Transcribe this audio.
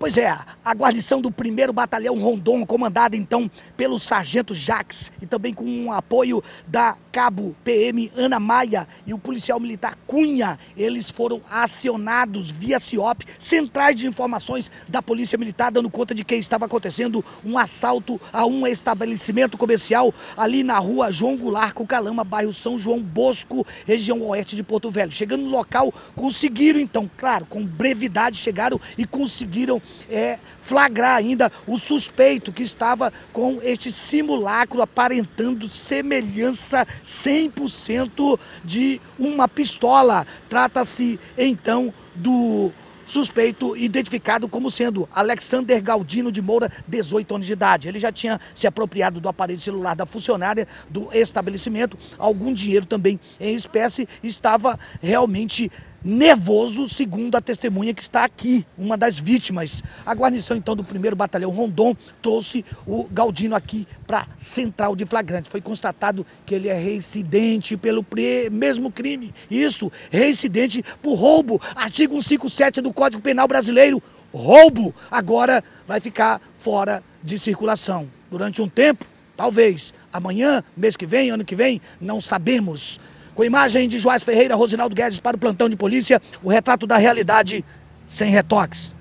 Pois é, a guarnição do 1 Batalhão Rondon, comandada então pelo Sargento Jax e também com o apoio da Cabo PM Ana Maia e o policial militar Cunha, eles foram acionados via CIOP, centrais de informações da Polícia Militar, dando conta de que estava acontecendo um assalto a um estabelecimento comercial ali na rua João Goulart, Calama, bairro São João Bosco, região oeste de Porto Velho. Chegando no local, conseguiram então, claro, com brevidade chegaram e conseguiram é, flagrar ainda o suspeito que estava com este simulacro aparentando semelhança 100% de uma pistola. Trata-se então do suspeito identificado como sendo Alexander Galdino de Moura, 18 anos de idade. Ele já tinha se apropriado do aparelho celular da funcionária do estabelecimento, algum dinheiro também em espécie, estava realmente nervoso, segundo a testemunha que está aqui, uma das vítimas. A guarnição, então, do 1 Batalhão Rondon trouxe o Galdino aqui para a central de flagrante. Foi constatado que ele é reincidente pelo mesmo crime. Isso, reincidente por roubo. Artigo 157 do Código Penal Brasileiro. Roubo agora vai ficar fora de circulação. Durante um tempo, talvez. Amanhã, mês que vem, ano que vem, não sabemos. Com imagem de Joás Ferreira, Rosinaldo Guedes para o plantão de polícia, o retrato da realidade sem retoques.